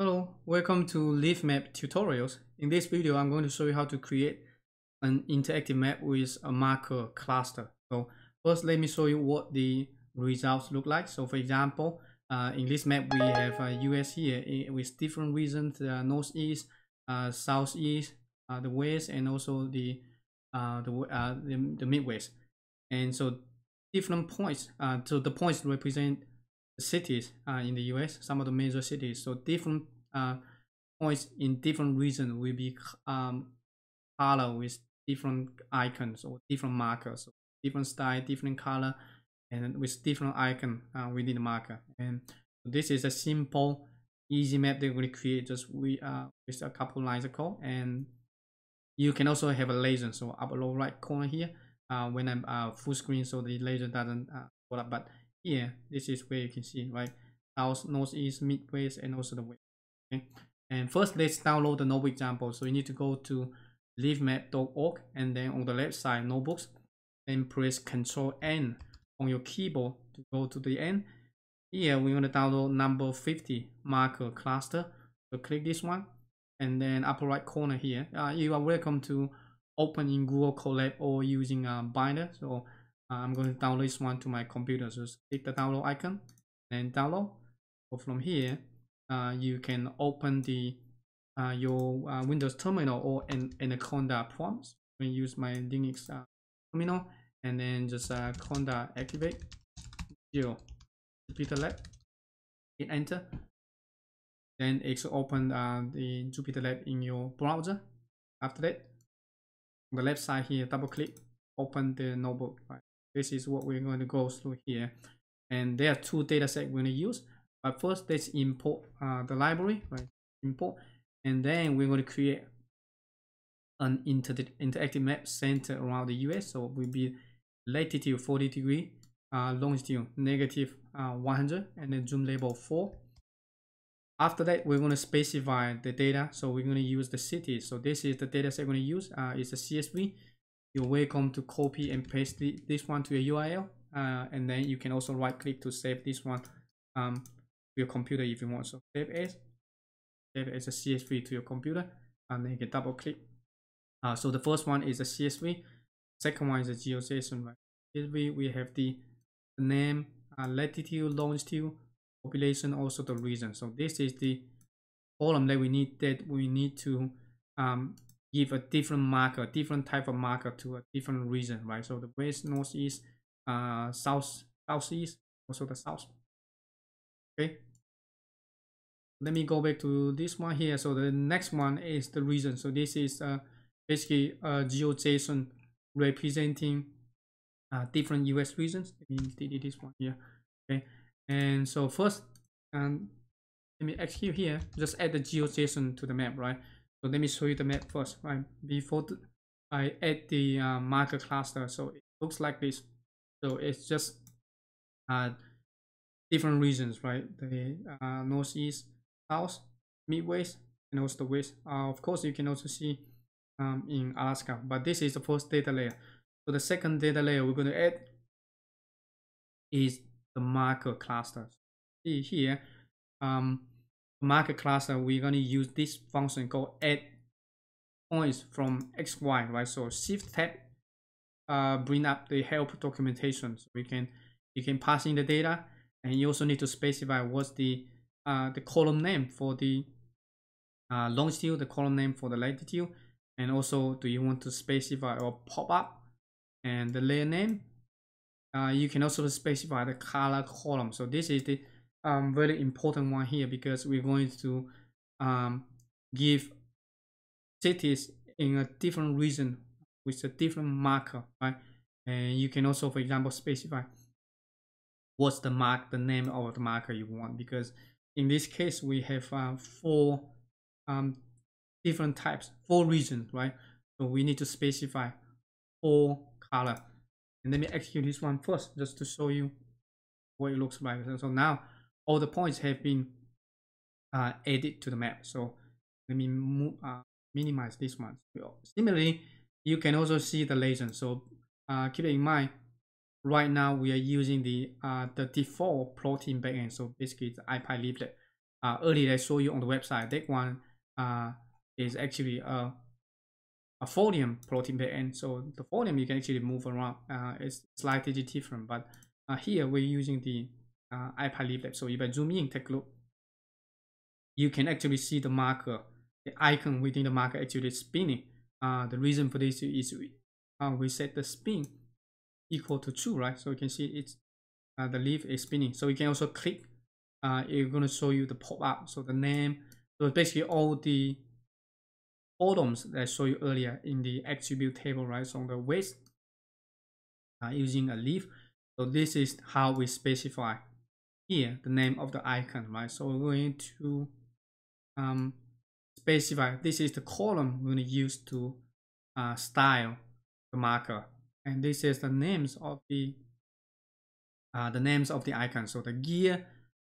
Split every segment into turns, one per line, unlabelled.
Hello, welcome to Leafmap tutorials. In this video, I'm going to show you how to create an interactive map with a marker cluster. So first, let me show you what the results look like. So for example, uh, in this map, we have uh, US here eh, with different regions, uh, northeast, uh, southeast, uh, the west, and also the uh, the, uh, the, the midwest. And so different points, uh, so the points represent cities uh, in the US, some of the major cities. So different uh, points in different regions will be um, color with different icons or different markers, so different style, different color, and with different icon uh, within the marker. And this is a simple, easy map that we create just we uh, with a couple lines of code. And you can also have a legend, so upper lower right corner here. Uh, when I'm uh, full screen, so the legend doesn't uh, up, but here this is where you can see right? South northeast midwest and also the west okay? And first let's download the notebook example. So you need to go to leafmap.org and then on the left side notebooks and press ctrl n on your keyboard to go to the end. Here we're going to download number 50 marker cluster. So click this one and then upper right corner here. Uh, you are welcome to open in google colab or using a binder. So uh, I'm going to download this one to my computer. So just click the download icon and download. So from here, uh, you can open the uh, your uh, Windows terminal or an Anaconda prompts. You can use my Linux uh, terminal and then just uh, Conda activate zero Jupyter Lab. Hit enter. Then it's open uh, the Jupyter Lab in your browser. After that, on the left side here, double click, open the notebook. Right? This is what we're going to go through here. And there are two data sets we're going to use. But first let's import uh, the library right? Import. And then we're going to create an inter interactive map centered around the US so it will be latitude 40 degree uh, longitude negative, uh, 100 and then zoom level 4 after that we're going to specify the data. So we're going to use the city. So this is the data set we're going to use uh, it's a CSV you're welcome to copy and paste the, this one to your URL. Uh, and then you can also right click to save this one um, to your computer if you want. So save as, save as a CSV to your computer and then you can double click. Uh, so the first one is a CSV, second one is a GeoJSON. Right? CSV we have the name, uh, latitude, longitude, population, also the region. So this is the column that we need that we need to um, give a different marker, different type of marker to a different region, right? So the west, northeast, uh, south, southeast, also the south. Okay. Let me go back to this one here. So the next one is the region. So this is uh, basically a GeoJSON representing uh, different US regions. Let me delete this one here. Okay. And so first, um, let me execute here. Just add the GeoJSON to the map, right? So let me show you the map first, right? Before I add the uh, marker cluster, so it looks like this. So it's just uh, different regions, right? The uh, northeast, south, midwest, and also the west. Uh, of course, you can also see um, in Alaska, but this is the first data layer. So the second data layer we're going to add is the marker cluster. See here, um, marker cluster, we're going to use this function called add points from xy, right? So shift tab uh, bring up the help documentation. So we can you can pass in the data and you also need to specify what's the uh, the column name for the uh, longitude, the column name for the latitude, and also do you want to specify or pop up and the layer name. Uh, you can also specify the color column. So this is the um, very important one here because we're going to um, give cities in a different region with a different marker, right? And you can also, for example, specify what's the mark, the name of the marker you want. Because in this case, we have uh, four um, different types, four regions, right? So we need to specify four color. And let me execute this one first, just to show you what it looks like. So now all the points have been uh, added to the map. So let me move, uh, minimize this one. Similarly, you can also see the legend. So uh, keep in mind, right now we are using the uh, the default plotting backend. So basically it's IPyLeaflet. uh, earlier I showed you on the website. That one uh, is actually a, a Folium plotting backend. So the Folium you can actually move around. It's slightly different, but here we're using the uh, IPyLeaflet. So if I zoom in, take a look, you can actually see the marker, the icon within the marker actually spinning. Uh, the reason for this is we, uh, we set the spin equal to 2, right? So you can see it's uh, the leaf is spinning. So you can also click uh, it's going to show you the pop-up. So the name, so basically all the items that I showed you earlier in the attribute table, right? So on the waist, uh, using a leaf. So this is how we specify here the name of the icon, right? So we're going to um, specify, this is the column we're going to use to uh, style the marker. And this is the names of the uh, the names of the icons. So the gear,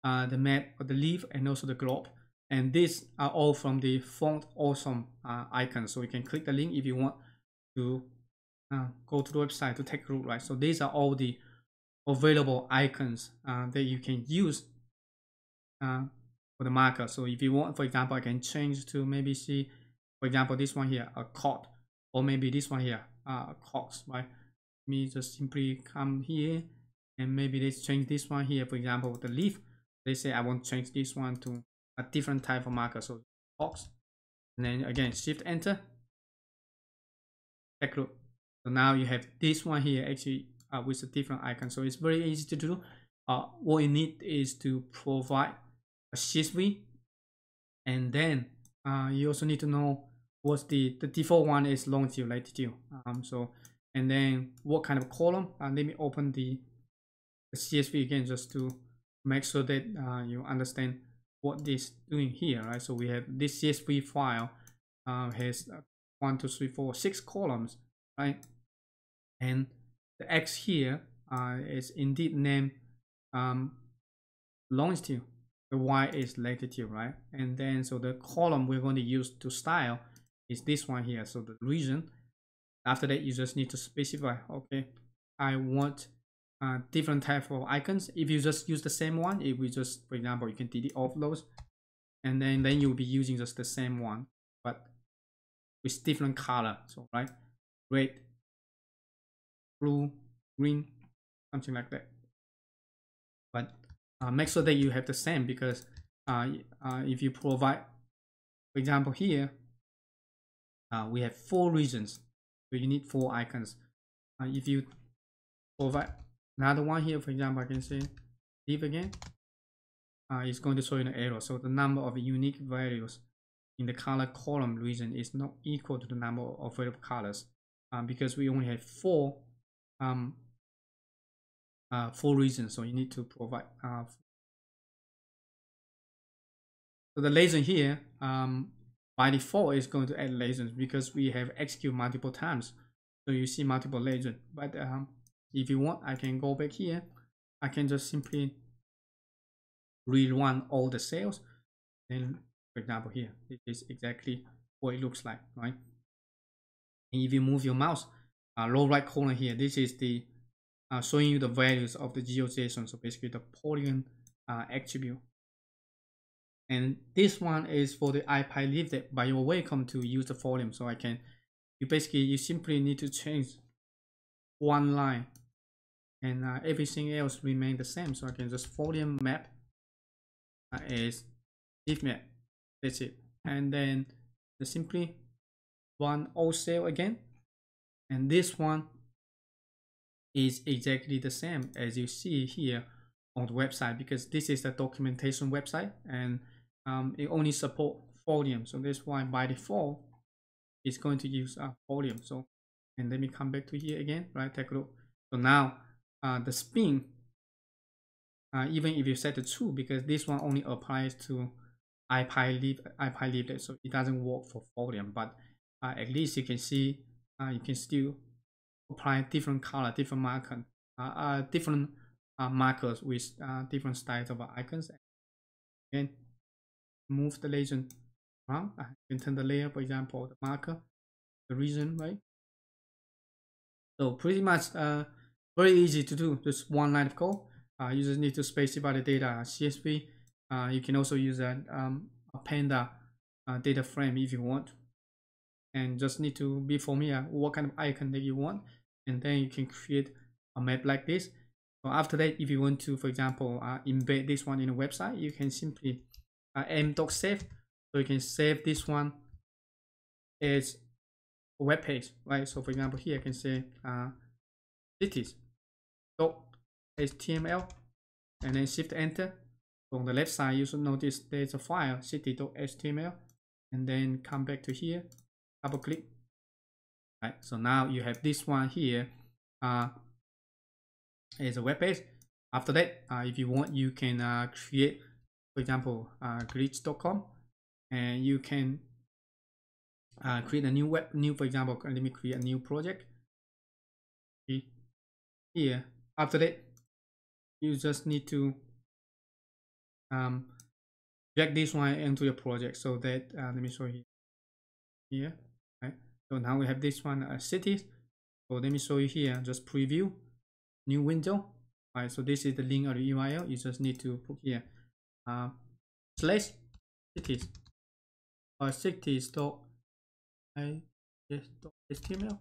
uh, the map, the leaf, and also the globe. And these are all from the font awesome uh, icon. So you can click the link if you want to uh, go to the website to take a look, right? So these are all the available icons uh, that you can use uh, for the marker. So if you want, for example, I can change to maybe see, for example, this one here, a cot, or maybe this one here, uh, a cogs, right? Me just simply come here and maybe let's change this one here, for example, with the leaf let's say I want to change this one to a different type of marker. So box, and then again, shift enter. Take a look. So now you have this one here actually uh, with a different icon. So it's very easy to do. Uh, what you need is to provide a CSV and then uh, you also need to know what's the, the default one is longitude, latitude. Um, so, and then what kind of column. Uh, let me open the, the CSV again just to make sure that uh, you understand what this doing here, right? So we have this CSV file uh, has uh, one, two, three, four, six columns, right? And the X here uh, is indeed named um, longitude. The Y is latitude, right? And then so the column we're going to use to style is this one here. So the region. After that, you just need to specify, okay, I want uh, different type of icons. If you just use the same one, if we just, for example, you can delete all of those, and then then you'll be using just the same one, but with different color. So right, red, blue, green, something like that. But uh, make sure that you have the same because uh, uh, if you provide, for example, here uh, we have four regions, so you need four icons. Uh, if you provide Another one here, for example, I can say leaf again. Uh, it's going to show you an error. So the number of unique values in the color column region is not equal to the number of available colors because we only have four um, uh, four reasons. So you need to provide. Uh, so the legend here um, by default is going to add legends because we have execute multiple times. So you see multiple legend, but um, if you want, I can go back here. I can just simply rerun all the cells. And for example, here, this is exactly what it looks like, right? And if you move your mouse, uh, low right corner here, this is the uh, showing you the values of the GeoJSON. So basically the polygon uh, attribute. And this one is for the IPyLeaflet, but you're welcome to use the Folium. So I can, you basically, you simply need to change one line and uh, everything else remain the same. So I can just foliumap uh, is div map. That's it. And then simply run all cell again. And this one is exactly the same as you see here on the website because this is the documentation website and um, it only support Folium So that's why by default it's going to use uh, Folium So and let me come back to here again, right? Take a look. So now uh, the spin, uh, even if you set the true, because this one only applies to IPyLeaflet, so it doesn't work for Folium But uh, at least you can see uh, you can still apply different color, different marker, uh, uh, different uh, markers with uh, different styles of icons. And move the legend around. I can turn the layer, for example, the marker, the region, right? So pretty much uh, very easy to do, just one line of code. Uh, you just need to specify the data CSV, uh, you can also use a, um, a panda uh, data frame if you want and just need to be familiar what kind of icon that you want and then you can create a map like this. So after that if you want to for example uh, embed this one in a website you can simply uh, m.save so you can save this one as a web page right? So for example here i can say uh, cities. Dot html and then shift enter. On the left side you should notice there's a file city.html and then come back to here double click right? So now you have this one here uh is a web page. After that uh, if you want you can uh, create for example uh, glitch.com and you can uh, create a new web new for example let me create a new project. Here. After that you just need to um, drag this one into your project so that uh, let me show you here so now we have this one uh, cities so let me show you here just preview. New window. Right so this is the link or the url you just need to put here. Uh, slash cities. Or cities dot html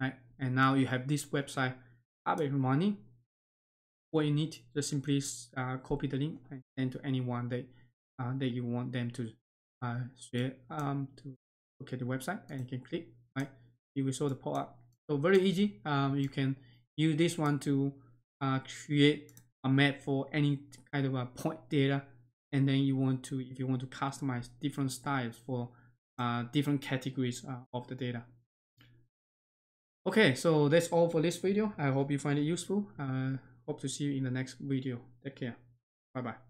right and now you have this website. Up and running what you need just simply uh, copy the link and send to anyone that uh, that you want them to uh, share um to look at the website and you can click right? You will show the pop-up. So very easy. Um you can use this one to uh, create a map for any kind of a point data. And then you want to if you want to customize different styles for uh, different categories uh, of the data. Okay so that's all for this video. I hope you find it useful. Uh, hope to see you in the next video. Take care. Bye bye